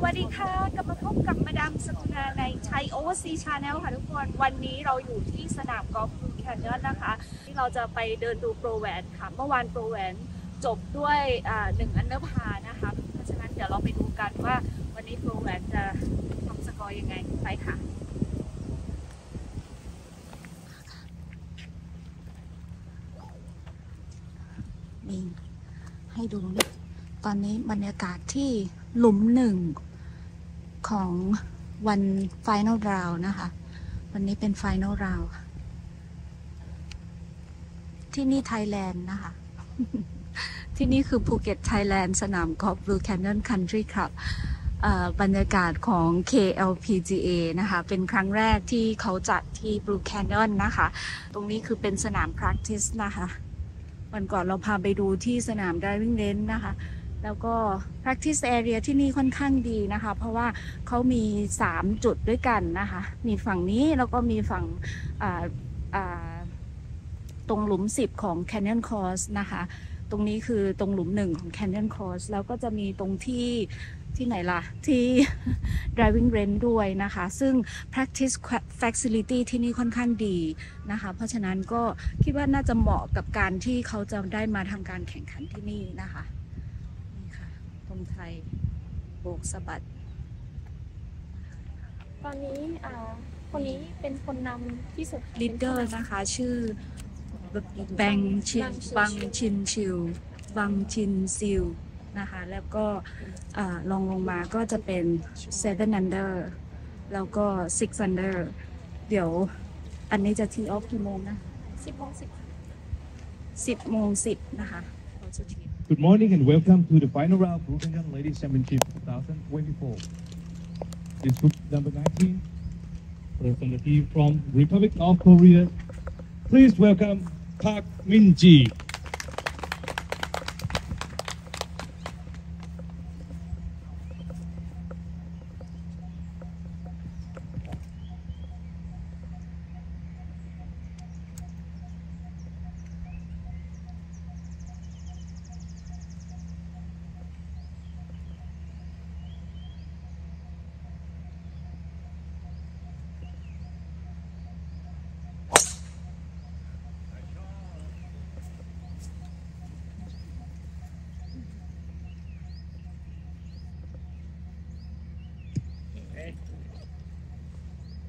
สวัสดีค่ะกลับมาพบกับมาดามสกุณาในไทย Overseas Channel ค่ะทุกคน วันนี้เราอยู่ที่สนามกอล์ฟ Blue Canyon นะคะ ที่เราจะไปเดินดูโปรแหวนค่ะ เมื่อวานโปรแหวนจบด้วยหนึ่ง under par นะคะ เพราะฉะนั้นเดี๋ยวเราไปดูกันว่าวันนี้โปรแหวนจะทำสกอร์ยังไงไปค่ะให้ดูตอนนี้บรรยากาศที่หลุมหนึ่ง ของวันไฟน a ลราวนะคะ วันนี้เป็นไฟน a ลราวที่นี่ไทยแลนด์นะคะ ที่นี่คือภูเก็ตไทยแลนด์สนามกอล์ฟ Blue Canyon Country Club เอ่อบรรยากาศของ KLPGA นะคะ เป็นครั้งแรกที่เขาจัดที่ Blue Canyon นะคะ ตรงนี้คือเป็นสนาม practice นะคะ วันก่อนเราพาไปดูที่สนาม driving range นะคะ แล้วก็ practice area ที่นี่ค่อนข้างดีนะคะ เพราะว่าเขามี 3 จุดด้วยกันนะคะ มีฝั่งนี้แล้วก็มีฝั่งตรงหลุม 10 ของ Canyon Course นะคะ ตรงนี้คือตรงหลุมหนึ่งของ Canyon Course แล้วก็จะมีตรงที่ที่ไหนล่ะ ที่ driving range ด้วยนะคะ ซึ่ง practice facility ที่นี่ค่อนข้างดีนะคะ เพราะฉะนั้นก็คิดว่าน่าจะเหมาะกับการที่เขาจะได้มาทำการแข่งขันที่นี่นะคะ ธงไทยโบกสะบัด ตอนนี้อ่าคนนี้เป็นคนนำที่สุด leader นะคะชื่อแบงชินบังชินชิวบังชินซิลนะคะแล้วก็อ่าลองลงมาก็จะเป็น seven under แล้วก็ six under เดี๋ยวอันนี้จะทีออฟกี่โมงนะสิบโมงสิบสิบโมงสิบนะคะเราจะที Good morning and welcome to the final round Canyon Ladies Championship 2024. This group number 19, representative from Republic of Korea. Please welcome Park Min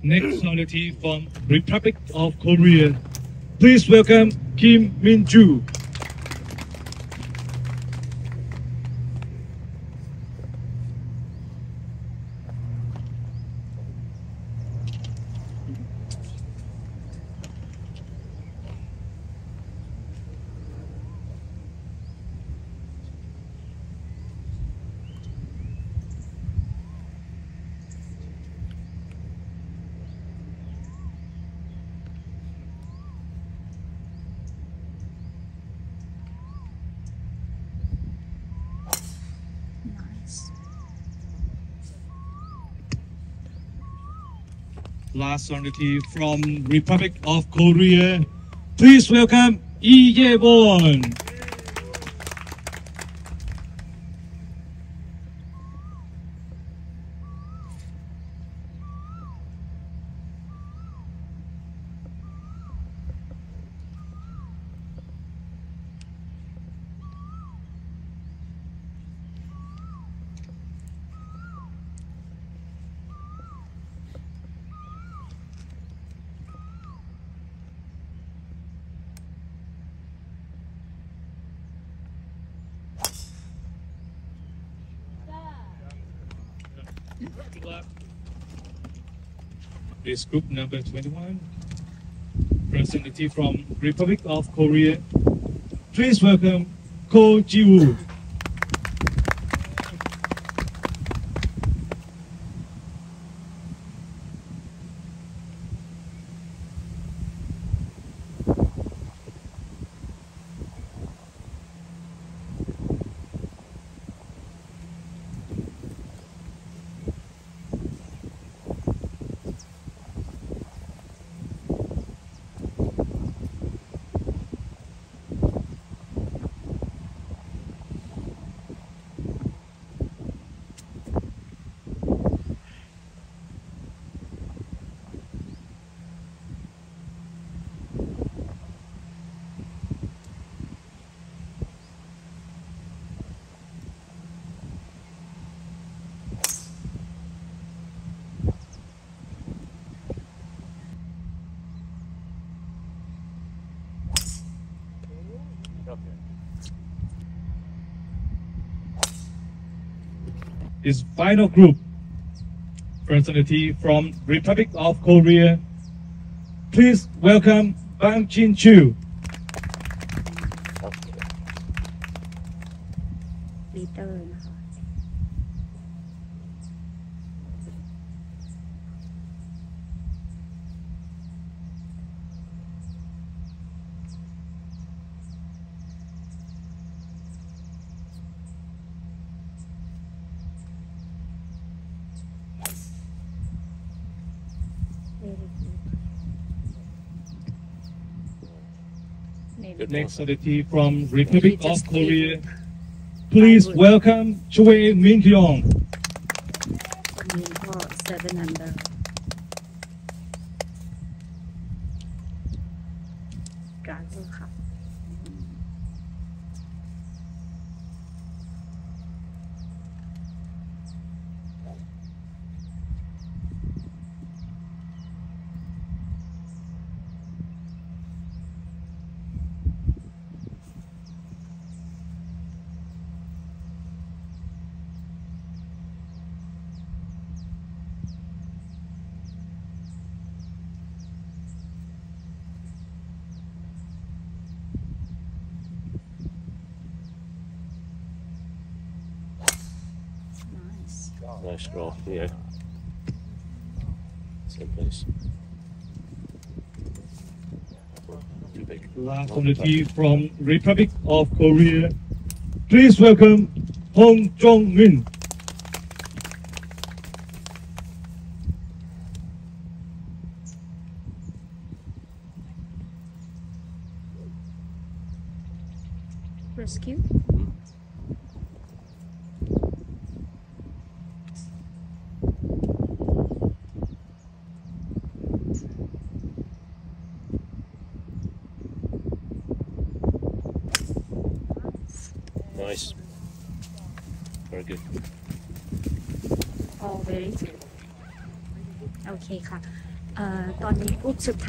Next nominee from Republic of Korea. Please welcome Kim Min Last nominee from Republic of Korea. Please welcome Lee Jae-won. This group number 21, representative from Republic of Korea. Please welcome Ko Ji-woo. This final group, personality from Republic of Korea. Please welcome Bang Jin Chu. Next personality from Republic of Korea. Please welcome Choi Min Kyung. Draw, yeah. Same place. Last personality from Republic of Korea. Please welcome Hong Jong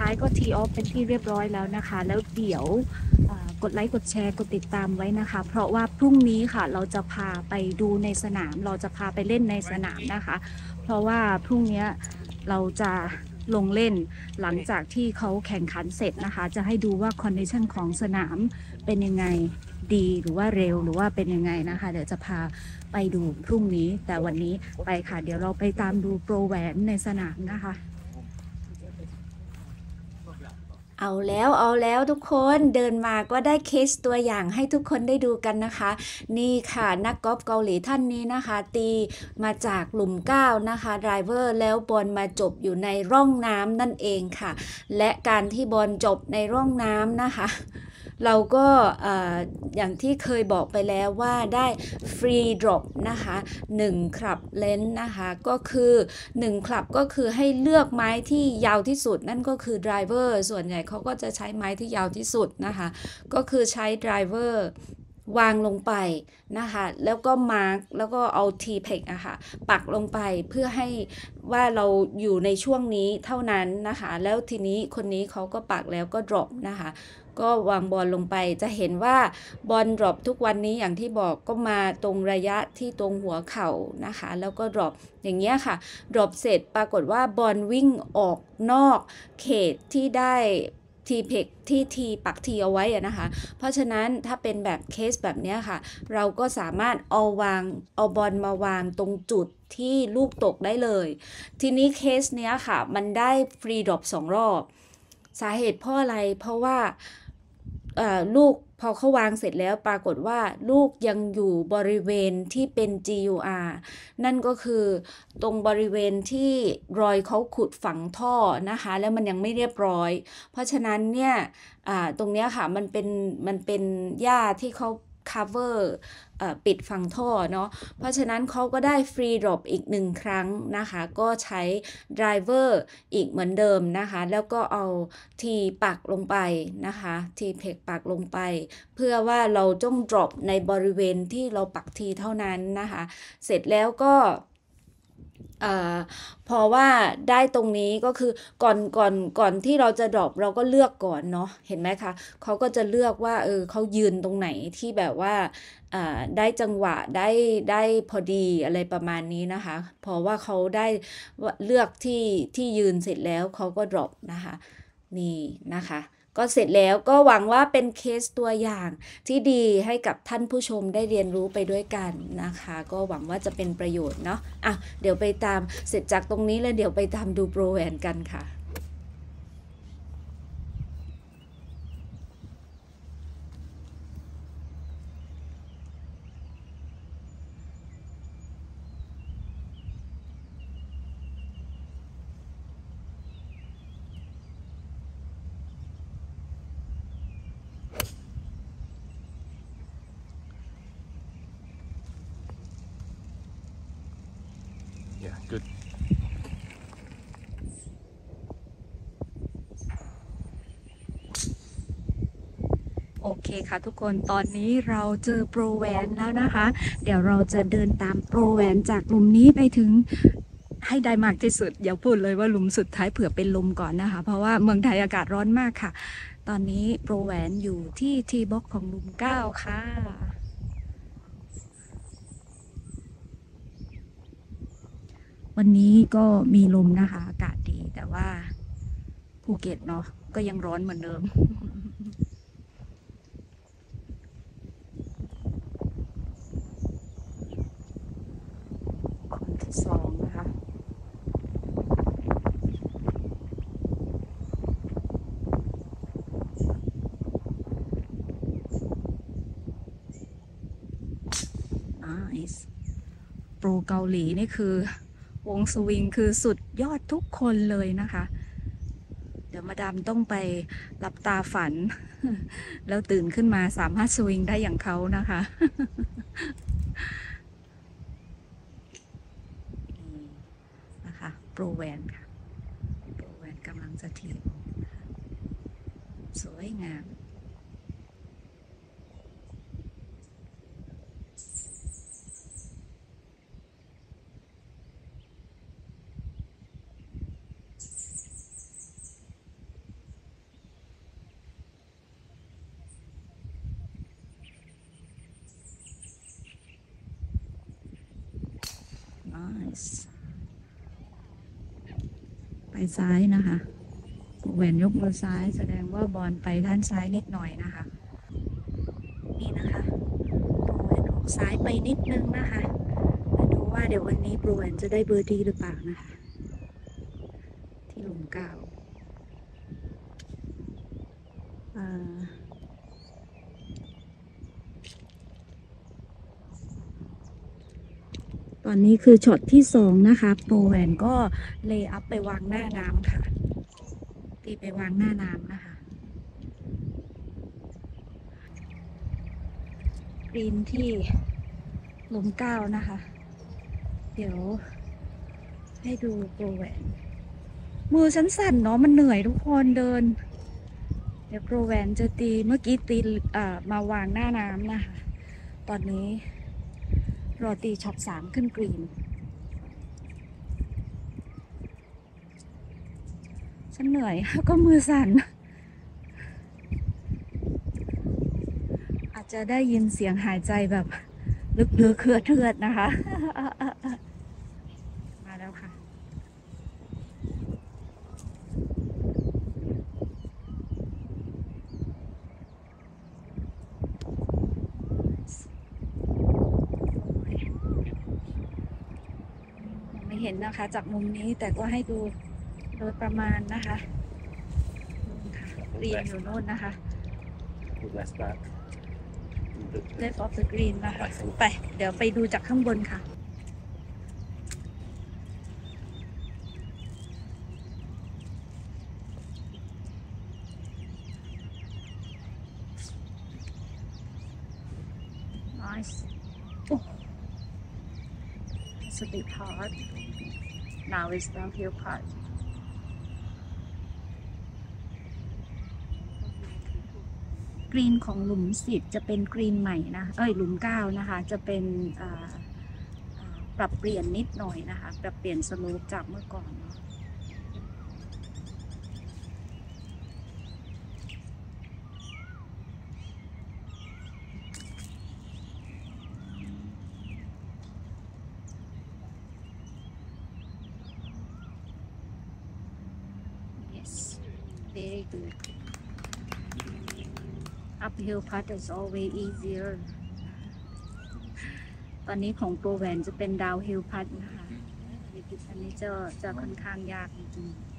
ท้ายก็ tee off เป็นที่เรียบร้อยแล้วนะคะ แล้วเดี๋ยวกดไลค์กดแชร์กดติดตามไว้นะคะ เพราะว่าพรุ่งนี้ค่ะเราจะพาไปดูในสนาม เราจะพาไปเล่นในสนามนะคะ เพราะว่าพรุ่งนี้เราจะลงเล่นหลังจากที่เขาแข่งขันเสร็จนะคะ จะให้ดูว่า condition ของสนามเป็นยังไงดีหรือว่าเร็วหรือว่าเป็นยังไงนะคะ เดี๋ยวจะพาไปดูพรุ่งนี้ แต่วันนี้ไปค่ะ เดี๋ยวเราไปตามดูโปรแหวนในสนามนะคะ เอาแล้วเอาแล้วทุกคนเดินมาก็ได้เคสตัวอย่างให้ทุกคนได้ดูกันนะคะ นี่ค่ะนักกอล์ฟเกาหลีท่านนี้นะคะ ตีมาจากหลุม9นะคะ driver แล้วบอลมาจบอยู่ในร่องน้ำนั่นเองค่ะ และการที่บอลจบในร่องน้ำนะคะ เราก็อย่างที่เคยบอกไปแล้วว่าได้ free drop นะคะ1 club length นะคะ ก็คือ1คลับก็คือให้เลือกไม้ที่ยาวที่สุด นั่นก็คือ driver ส่วนใหญ่เขาก็จะใช้ไม้ที่ยาวที่สุดนะคะ ก็คือใช้ driver วางลงไปนะคะ แล้วก็ mark แล้วก็เอา tee peg อะค่ะ ปักลงไปเพื่อให้ว่าเราอยู่ในช่วงนี้เท่านั้นนะคะ แล้วทีนี้คนนี้เขาก็ปักแล้วก็ drop นะคะ ก็วางบอลลงไปจะเห็นว่าบอล drop ทุกวันนี้อย่างที่บอกก็มาตรงระยะที่ตรงหัวเข่านะคะ แล้วก็ drop อย่างเงี้ยค่ะ drop เสร็จปรากฏว่าบอลวิ่งออกนอกเขตที่ได้ tee peg ที่ tee ปัก tee เอาไว้นะคะ เพราะฉะนั้นถ้าเป็นแบบเคสแบบนี้ค่ะ เราก็สามารถเอาวางเอาบอลมาวางตรงจุดที่ลูกตกได้เลย ทีนี้เคสเนี้ยค่ะ มันได้ free drop สองรอบ สาเหตุเพราะอะไร เพราะว่า ลูกพอเขาวางเสร็จแล้วปรากฏว่าลูกยังอยู่บริเวณที่เป็น GUR นั่นก็คือตรงบริเวณที่รอยเขาขุดฝังท่อนะคะ แล้วมันยังไม่เรียบร้อย เพราะฉะนั้นเนี่ยตรงนี้ค่ะมันเป็นมันเป็นหญ้าที่เขา cover เอ่อปิดฝังท่อเนาะ เพราะฉะนั้นเขาก็ได้ free drop อีกหนึ่งครั้งนะคะ ก็ใช้ driver อีกเหมือนเดิมนะคะ แล้วก็เอาtee ปักลงไปนะคะ tee peg ปักลงไป เพื่อว่าเราต้อง drop ในบริเวณที่เราปัก tee เท่านั้นนะคะ เสร็จแล้วก็ อ่อพอว่าได้ตรงนี้ก็คือก่อนก่อนก่อนที่เราจะ drop เราก็เลือกก่อนเนาะเห็นไหมคะเขาก็จะเลือกว่าเออเขายืนตรงไหนที่แบบว่าอ่าได้จังหวะได้ได้พอดีอะไรประมาณนี้นะคะพอว่าเขาได้เลือกที่ที่ยืนเสร็จแล้วเขาก็ดรอปนะคะนี่นะคะ ก็เสร็จแล้วก็หวังว่าเป็นเคสตัวอย่างที่ดีให้กับท่านผู้ชมได้เรียนรู้ไปด้วยกันนะคะ ก็หวังว่าจะเป็นประโยชน์เนาะอะเดี๋ยวไปตามเสร็จจากตรงนี้แล้วเดี๋ยวไปตามดูโปรแวนกันค่ะ เคค่ะทุกคนตอนนี้เราเจอโปรแวนแล้วนะคะ เดี๋ยวเราจะเดินตามโปรแวนจากหลุมนี้ไปถึงให้ได้มากที่สุดอย่าพูดเลยว่าหลุมสุดท้ายเผื่อเป็นลมก่อนนะคะ เพราะว่าเมืองไทยอากาศร้อนมากค่ะ ตอนนี้โปรแวนอยู่ที่ทีบ็อกของหลุมเก้าค่ะวันนี้ก็มีลมนะคะ อากาศดีแต่ว่าภูเก็ตเนาะก็ยังร้อนเหมือนเดิม คนที่สองนะคะ nice โปรเกาหลีนี่คือ วงสวิงคือสุดยอดทุกคนเลยนะคะ เดี๋ยวมาดามต้องไปหลับตาฝัน แล้วตื่นขึ้นมาสามารถสวิงได้อย่างเขานะคะนะคะโปรแวนค่ะโปรแวนกำลังจะทีบสวยงาม nice ไป ซ้ายนะคะโปรแวนยกมือซ้ายแสดงว่าบอลไปด้านซ้ายนิดหน่อยนะคะ นี่นะคะโปรแวนออกซ้ายไปนิดนึงนะคะมาดูว่าเดี๋ยววันนี้โปรแวนจะได้เบอร์ดีหรือเปล่านะคะ ที่หลุมเก่าอ่า อนนี้คือช็อตที่สองนะคะโปรแวนก็เลย์อัพไปวางหน้าน้ำค่ะ ตีไปวางหน้าน้ำนะคะกรีนที่ลมเก้านะคะ เดี๋ยว ให้ดูโปรแวน มือฉันสั่นเนาะมันเหนื่อยทุกคนเดิน เดี๋ยวโปรแวนจะตีเมื่อกี้ตีเออมาวางหน้าน้ำนะคะ ตอนนี้ รอตีช็อปสามขึ้นกรีนฉันเหนื่อยก็มือสั่น อาจจะได้ยินเสียงหายใจแบบ ลึกๆเครือเทือดนะคะ มาแล้วค่ะ มองไม่เห็ นนะคะ จากมุมนี้แต่ก็ให้ดูโดยประมาณนะคะนู่นค่ะกรีนอยู่นู่นนะคะ Move less back. left of the green นะคะ ไป เดี๋ยวไปดูจากข้างบนค่ะ nice oh it's a bit hard now is downhill part กรีนของหลุมสิบจะเป็นกรีนใหม่นะ เอ้ยหลุมเก้านะคะ จะเป็นปรับเปลี่ยนนิดหน่อยนะคะ ปรับเปลี่ยนสโลปจากเมื่อก่อนเนาะ Yes, very good. Uphill part is always easier. ตอนนี้ของโปรแวนจะเป็นดาวฮิลพัดนะคะในกิจนนี้จะจะค่อนข้างยากจริงๆ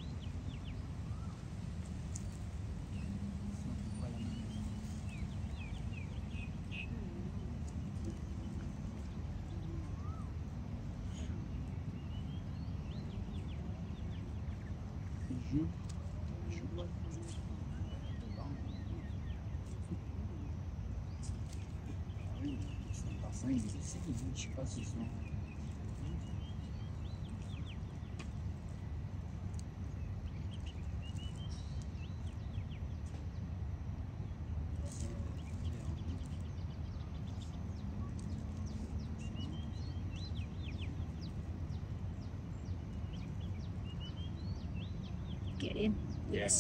Get in. Yes.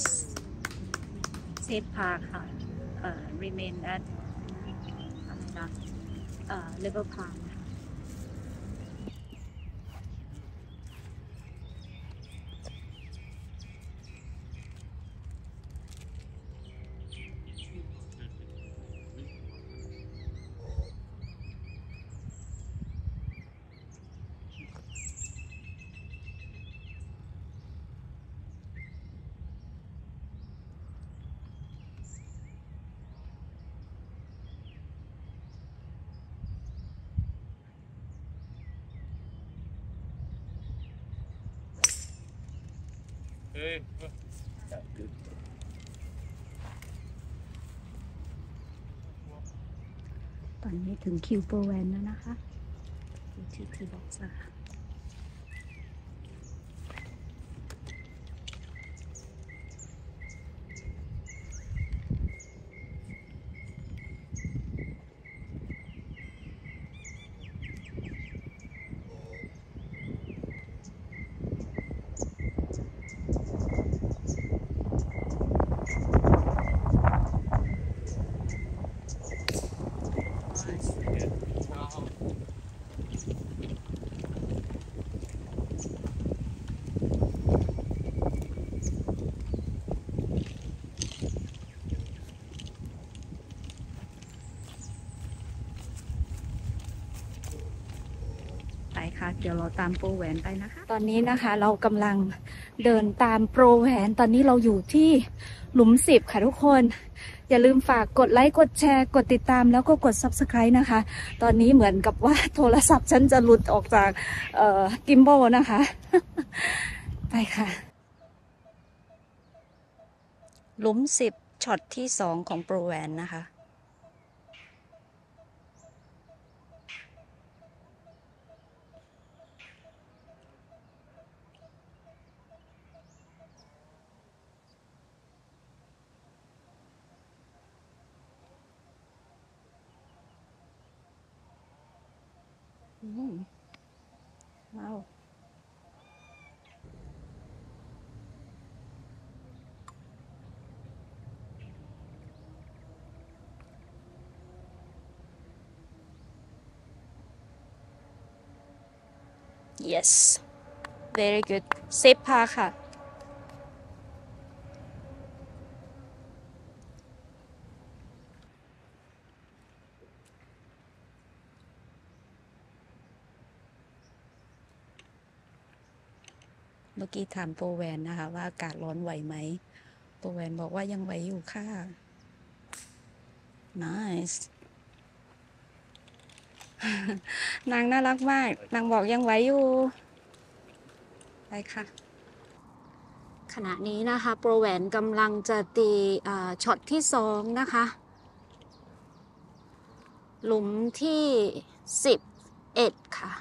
Safe park ค่ะเอ่อ remain at อะไรนะเอ่อ level park Hey. Yeah, good. ตอนนี้ถึงคิวโปรแวนแล้วนะคะอยู่ที่ทีบ็อกซ์ค่ะ ตามโปรแหวนไปนะคะ ตอนนี้นะคะเรากำลังเดินตามโปรแหวนตอนนี้เราอยู่ที่หลุมสิบค่ะทุกคน อย่าลืมฝากกดไลค์กดแชร์กดติดตามแล้วก็กด subscribe นะคะ ตอนนี้เหมือนกับว่าโทรศัพท์ฉันจะหลุดออกจากเอ่อกิมโบนะคะ ไปค่ะ หลุมสิบช็อตที่สองของโปรแวนนะคะ อืมว้าว yes very good เซฟพาค่ะ เมื่ อกี้ถามโปรแวนนะคะ ว่าอากาศร้อนไหวไหมโปรแวนบอกว่ายังไหวอยู่ค่ะ nice นางน่ารักมาก นางบอกยังไหวอยู่ไปค่ะ ขณะนี้นะคะโปรแวนกำลังจะตีอ่าช็อตที่สองนะคะ หลุมที่สิบเอ็ดค่ะ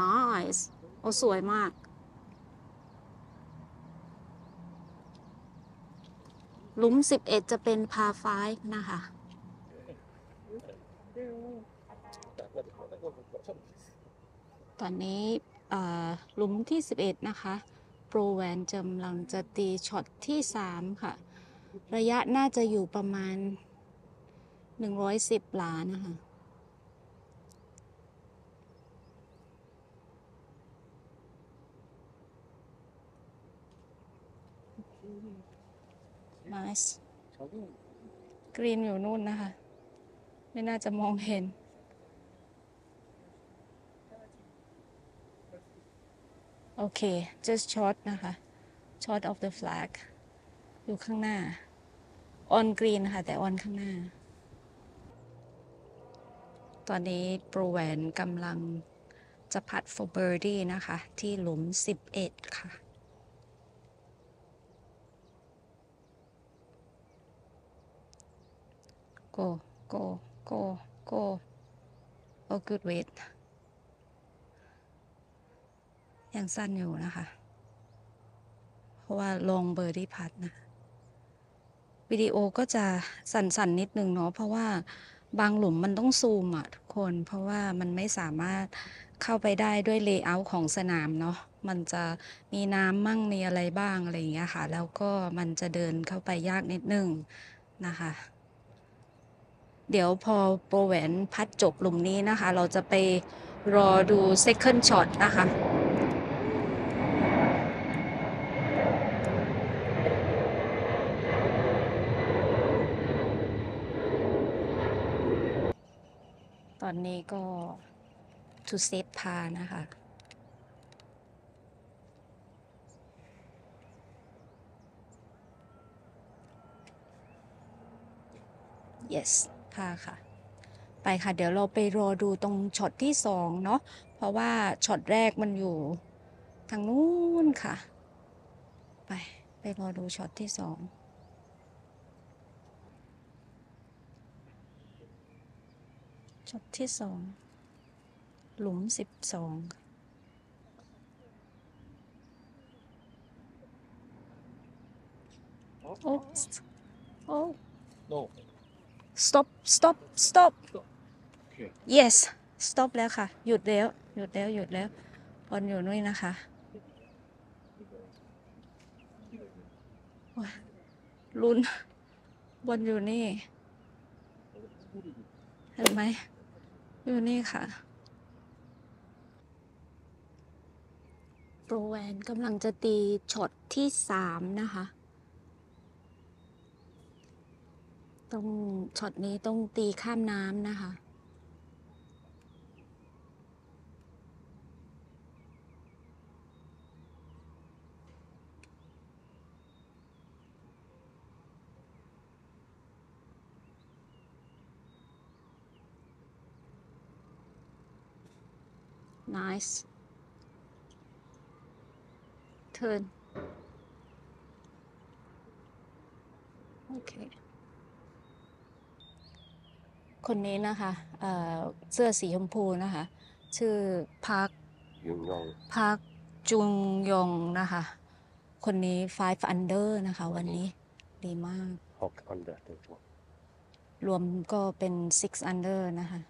nice โอ้สวยมาก หลุม 11 จะเป็นพาไฟนะคะ ตอนนี้หลุมที่ 11 นะคะ โปรแวนกำลังจะตีช็อตที่ 3 ค่ะ ระยะน่าจะอยู่ประมาณ 110 หลานะคะ nice กรีนอยู่นู่นนะคะ ไม่น่าจะมองเห็น โอเค just short นะคะ short of the flag อยู่ข้างหน้า on green ค่ะ แต่ on ข้างหน้า ตอนนี้โปรแวนกำลังจะพัด for birdie นะคะ ที่หลุม 11 ค่ะ go go go go oh good wait ยังสั้นอยู่นะคะ เพราะว่าลง birdie putt นะ วิดีโอก็จะสั่นๆนิดนึงเนาะ เพราะว่าบางหลุมมันต้องซูมอะทุกคน เพราะว่ามันไม่สามารถเข้าไปได้ด้วย layer ของสนามเนาะ มันจะมีน้ำมั่งมีอะไรบ้างอะไรอย่างเงี้ยค่ะ แล้วก็มันจะเดินเข้าไปยากนิดนึงนะคะ เดี๋ยวพอโปรแหวนพัดจบหลุมนี้นะคะ เราจะไปรอดู second shot นะคะ ตอนนี้ก็ to save par นะคะ yes par ค่ะ ไปค่ะ เดี๋ยวเราไปรอดูตรงช็อตที่สองเนาะเพราะว่าช็อตแรกมันอยู่ทางนู้นค่ะ ไปไปรอดูช็อตที่สองช็อตที่สองหลุมสิบสองโอ้โอ้ No. Stop stop stop Okay. yes stop แล้วค่ะ หยุดแล้ว หยุดแล้ว หยุดแล้วบอลอยู่นู่นนะคะโอ้ยลุ้นบอลอยู่นี่ เห็นไหม อยู่นี่ค่ะโปรแหวนกำลังจะตีช็อตที่สามนะคะ ต้องช็อตนี้ต้องตีข้ามน้ำนะคะ nice turn โอเค คนนี้นะคะเอ่อเสื้อสีชมพูนะคะ ชื่อพัก Yung Yong. พักจุงยงนะคะ คนนี้ five under นะคะ วันนี้ดีมาก Hawk under. Thank you. รวมก็เป็น six under นะคะ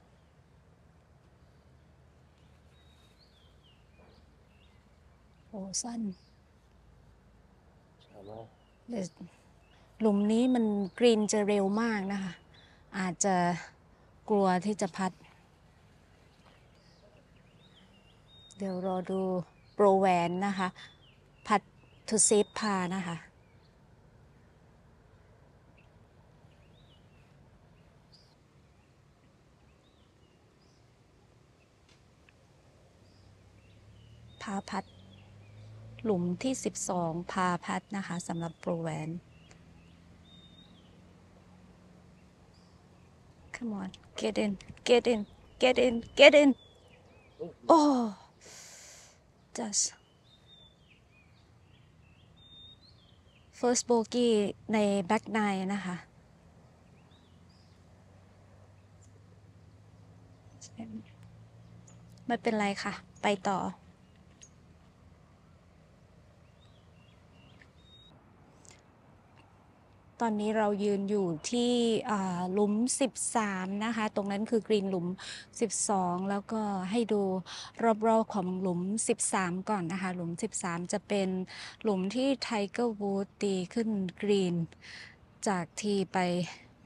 โอ้สั้น Sana. แต่หลุมนี้มันกรีนจะเร็วมากนะคะ อาจจะ กลัวที่จะพัด เดี๋ยวรอดูโปรแวนนะคะ พัดทูเซฟพานะคะพาพัดหลุมที่ 12 พาพัดนะคะสำหรับโปรแวน Come on get in get in get in get in oh just first bogey ใน back nine นะคะ ไม่เป็นไรค่ะ ไปต่อ ตอนนี้เรายืนอยู่ที่หลุม 13 นะคะ ตรงนั้นคือกรีนหลุม 12 แล้วก็ให้ดูรอบๆของหลุม 13 ก่อนนะคะ หลุม 13 จะเป็นหลุมที่ Tiger Woods ตีขึ้นกรีน จาก tee ไป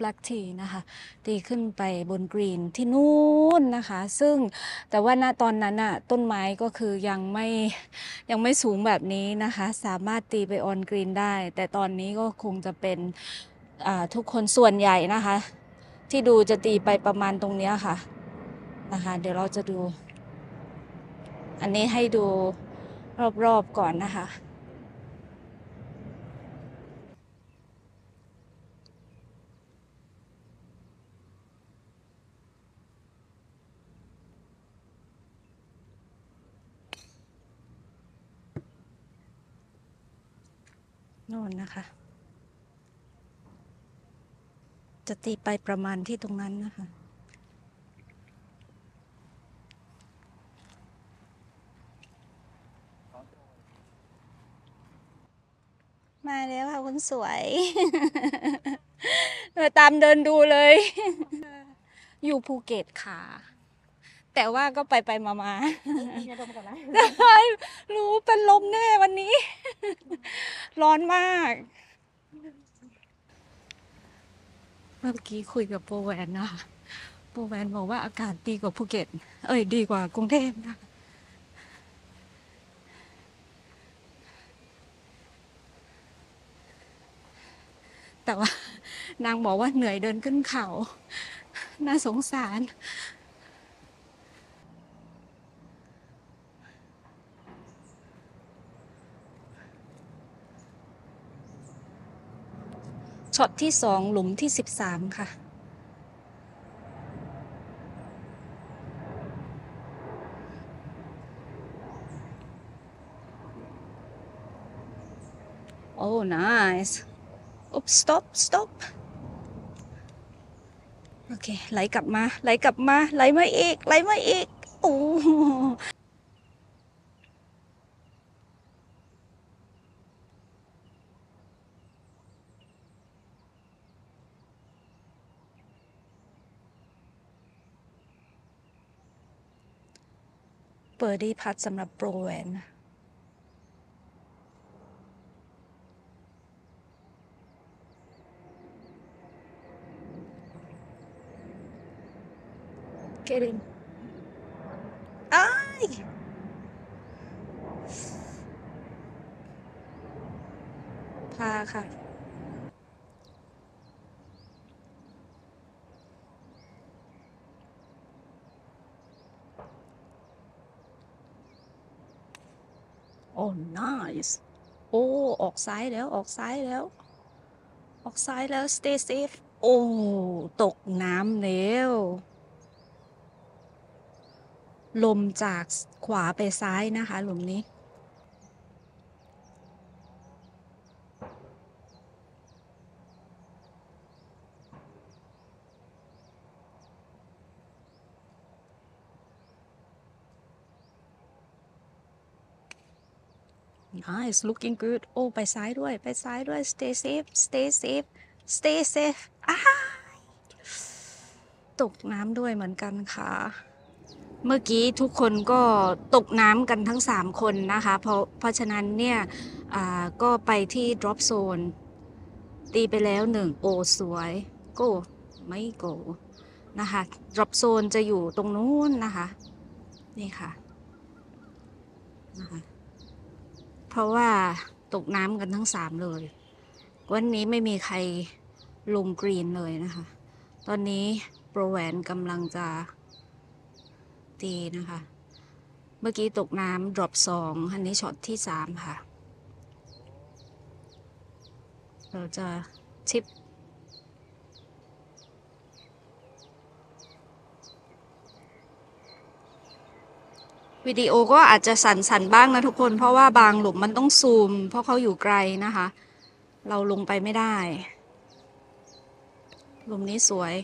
black tee นะคะตีขึ้นไปบนกรีนที่นู่นนะคะ ซึ่งแต่ว่าณตอนนั้นอะต้นไม้ก็คือยังไม่ยังไม่สูงแบบนี้นะคะ สามารถตีไปออนกรีนได้ แต่ตอนนี้ก็คงจะเป็นทุกคนส่วนใหญ่นะคะ ที่ดูจะตีไปประมาณตรงเนี้ยค่ะนะคะ เดี๋ยวเราจะดู อันนี้ให้ดูรอบๆก่อนนะคะ โน่นนะคะ จะตีไปประมาณที่ตรงนั้นนะคะมาแล้วค่ะคุณสวยเออตามเดินดูเลย อยู่ภูเก็ตค่ะ แต่ว่าก็ไปไปมามาใช่รู้เป็นลมแน่วันนี้ ร้อนมาก เมื่อกี้คุยกับโปรแวนนะคะโปรแวนบอกว่าอากาศดีกว่าภูเก็ต เอ้ยดีกว่ากรุงเทพนะคะแต่ว่านางบอกว่าเหนื่อยเดินขึ้นเขา น่าสงสาร ช็อตที่สองหลุมที่สิบสามค่ะ โอ้ nice oops stop stop โอเค ไหลกลับมา ไหลกลับมา ไหลมาอีก ไหลมาอีก โอ้ เปิดดีพัดสำหรับโปรแวนนะ Get in อ้ายพาค่ะ โอ้ nice โอ้ ออกซ้ายแล้ว ออกซ้ายแล้ว ออกซ้ายแล้ว stay safe โอ้ ตกน้ำแล้ว ลมจากขวาไปซ้ายนะคะหลุมนี้ nice looking good โอ้ ไปซ้ายด้วย ไปซ้ายด้วย stay safe stay safe stay safe อ้าตกน้ำด้วยเหมือนกันค่ะ เมื่อกี้ทุกคนก็ตกน้ำกันทั้ง 3 คนนะคะ เพราะเพราะฉะนั้นเนี่ยอ่าก็ไปที่ drop zone ตีไปแล้วหนึ่งโอสวย go ไม่ go นะคะ drop zone จะอยู่ตรงนู้นนะคะ นี่ค่ะนะคะ เพราะว่าตกน้ำกันทั้งสามเลย วันนี้ไม่มีใครลงกรีนเลยนะคะ ตอนนี้โปรแวนกำลังจะตีนะคะ เมื่อกี้ตกน้ำดรอปสองอันนี้ช็อตที่สามค่ะ เราจะชิป วิดีโอก็อาจจะสั่นๆบ้างนะทุกคน เพราะว่าบางหลุมมันต้องซูม เพราะเขาอยู่ไกลนะคะ เราลงไปไม่ได้ หลุมนี้สวย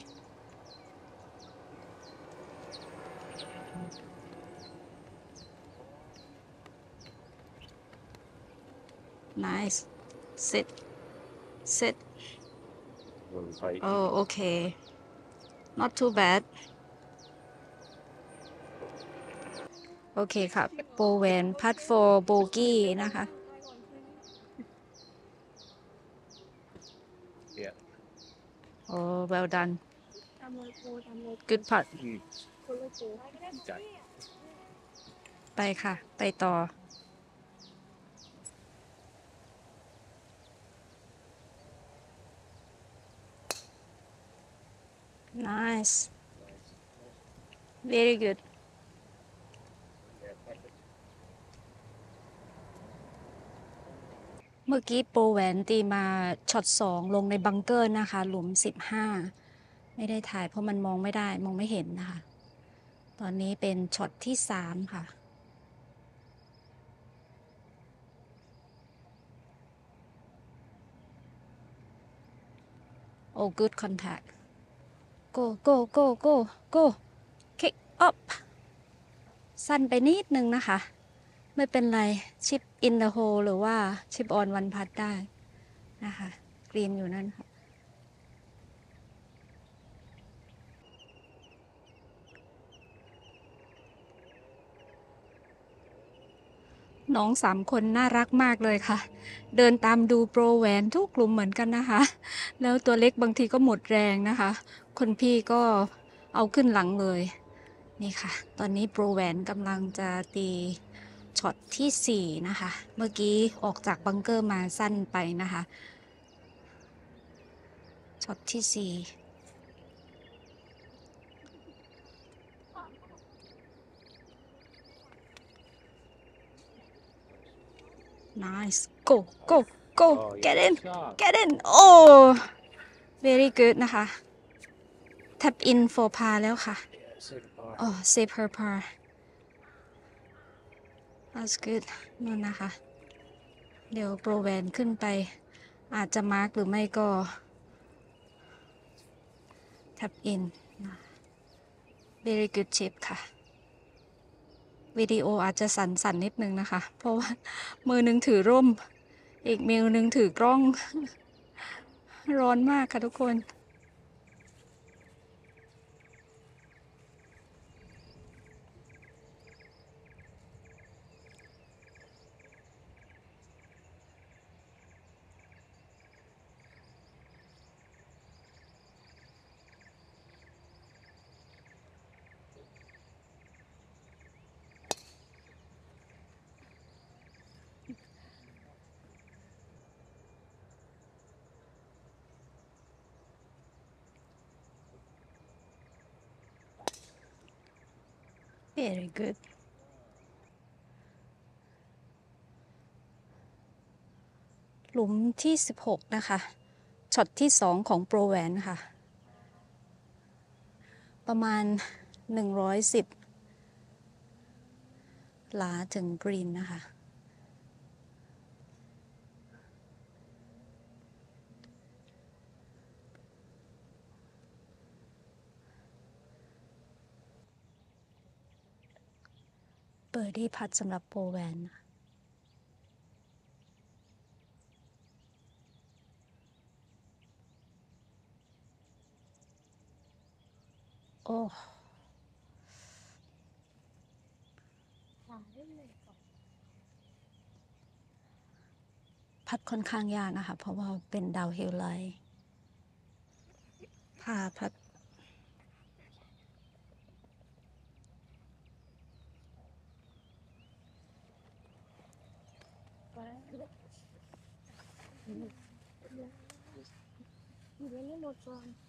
nice sit sit One five. Oh, okay. Not too bad. โอเคค่ะโปรแวนพัดโฟโบกี้นะคะ Yeah. Oh well done ตามเลยโปรตามเลย good putt Mm. โปรเลยโปร Jack. ไปค่ะ ไปต่อ nice very good Yeah, perfect. เมื่อกี้โปรแหวนตีมาช็อตสองลงในบังเกอร์นะคะ หลุมสิบห้าไม่ได้ถ่ายเพราะมันมองไม่ได้มองไม่เห็นนะคะ ตอนนี้เป็นช็อตที่สามค่ะโอ้ good contact go go go go go kick up สั้นไปนิดนึงนะคะ ไม่เป็นไร chip in the hole หรือว่า chip on one putt ได้นะคะกรีนอยู่นั่นค่ะน้องสามคนน่ารักมากเลยค่ะ เดินตามดูโปรแหวนทุกกลุ่มเหมือนกันนะคะ แล้วตัวเล็กบางทีก็หมดแรงนะคะ คนพี่ก็เอาขึ้นหลังเลย นี่ค่ะ ตอนนี้โปรแหวนกำลังจะตี ช็อตที่ 4 นะคะ เมื่อกี้ออกจากบังเกอร์มาสั้นไปนะคะ ช็อตที่4 nice go go go Oh, yeah. get in Shot. get in โอ้ very good นะคะ tap in for par แล้วค่ะ Yeah, save the par. อ๋อ save her par that's good นั่นนะคะ เดี๋ยวโปรแวนขึ้นไป อาจจะมาร์กหรือไม่ก็ tap in นะ very good chip ค่ะ วิดีโออาจจะสั่นๆนิดนึงนะคะ เพราะว่ามือหนึงถือร่ม อีกมือหนึงถือกล้อง ร้อนมากค่ะทุกคน very good หลุมที่ 16 นะคะ ช็อตที่ 2 ของโปรแวนค่ะ ประมาณ 110 หลาถึงกรีนนะคะ birdie putt สำหรับโปรแหวนนะโอ้ putt ค่อนข้างยากนะคะ เพราะว่าเป็น downhill line par putt อยู่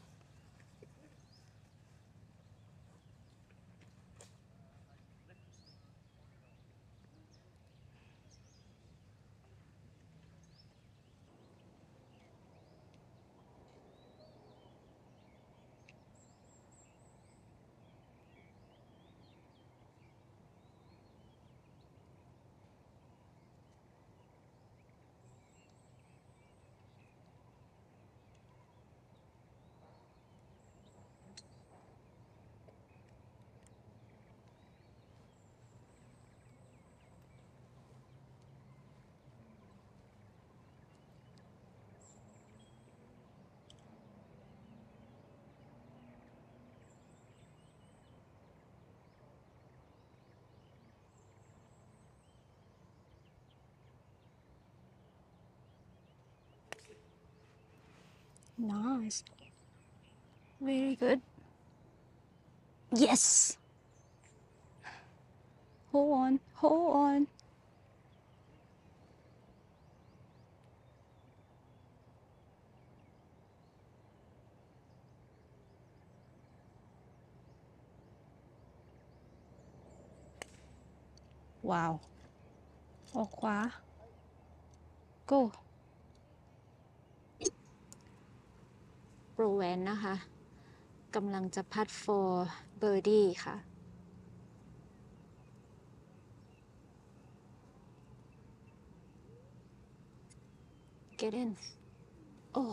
Nice. Very good. Yes. Hold on, hold on. Wow. Oh. Go. โปรแวนนะคะกำลังจะพัด for birdie ค่ะ get in โอ้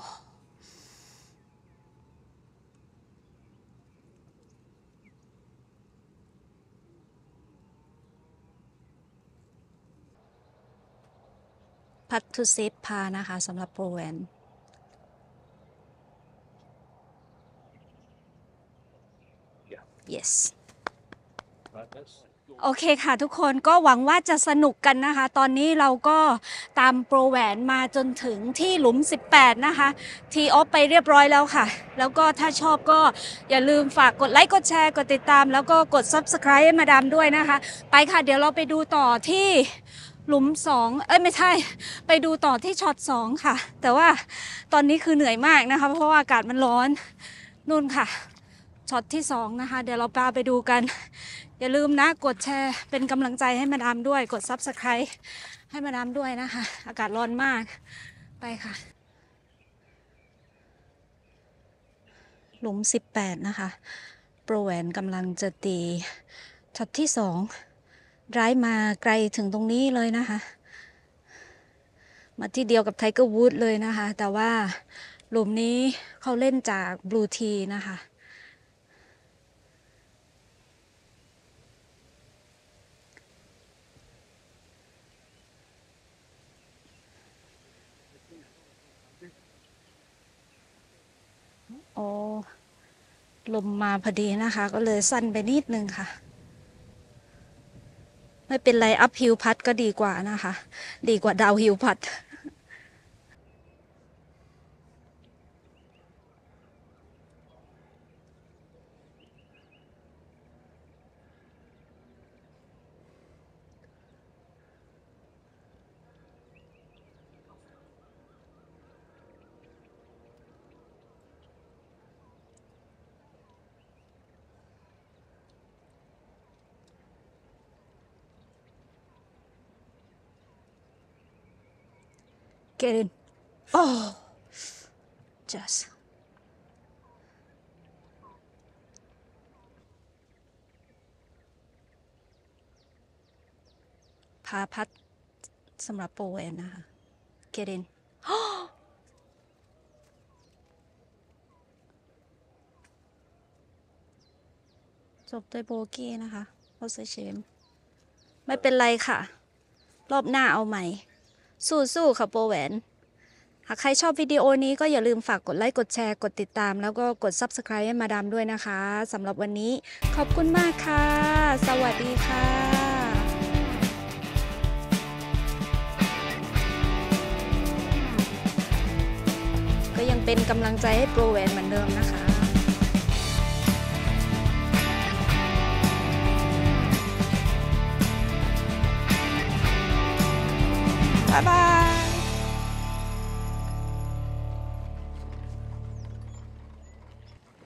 พัด to save พานะคะสำหรับโปรแวน yes โอเคค่ะทุกคนก็หวังว่าจะสนุกกันนะคะ ตอนนี้เราก็ตามโปรแหวนมาจนถึงที่หลุม 18 นะคะ ทีออฟไปเรียบร้อยแล้วค่ะ แล้วก็ถ้าชอบก็อย่าลืมฝากกดไลค์ กดแชร์ กดติดตาม แล้วก็กด Subscribe ให้มาดามด้วยนะคะ ไปค่ะเดี๋ยวเราไปดูต่อที่หลุม 2 เอ้ยไม่ใช่ ไปดูต่อที่ช็อต 2 ค่ะ แต่ว่าตอนนี้คือเหนื่อยมากนะคะ เพราะว่าอากาศมันร้อนนู่นค่ะ ช็อตที่2นะคะ เดี๋ยวเราพาไปดูกัน อย่าลืมนะกดแชร์เป็นกำลังใจให้มาดามด้วย กด Subscribe ให้มาดามด้วยนะคะ อากาศร้อนมากไปค่ะ หลุม 18 นะคะ โปรแหวนกำลังจะตีช็อตที่2ร้ายมาไกลถึงตรงนี้เลยนะคะ มาที่เดียวกับ Tiger Woods เลยนะคะ แต่ว่าหลุมนี้เขาเล่นจาก blue tee นะคะ โอ้ลมมาพอดีนะคะ ก็เลยสั้นไปนิดนึงค่ะ ไม่เป็นไรอัพฮิลพัดก็ดีกว่านะคะ ดีกว่าดาวฮิลพัด Get in. Oh, just. พาพัดสำหรับโปรแวนนะคะ Get in. จบด้วยโบกี้นะคะโพสเชม ไม่เป็นไรค่ะ รอบหน้าเอาใหม่ สู้ๆค่ะโปรแหวน หากใครชอบวิดีโอนี้ก็อย่าลืมฝากกดไลค์กดแชร์กดติดตาม แล้วก็กด Subscribe ให้มาดามด้วยนะคะสำหรับวันนี้ขอบคุณมากค่ะ สวัสดีค่ะก็ยังเป็นกำลังใจให้โปรแหวนเหมือนเดิมนะ 拜拜。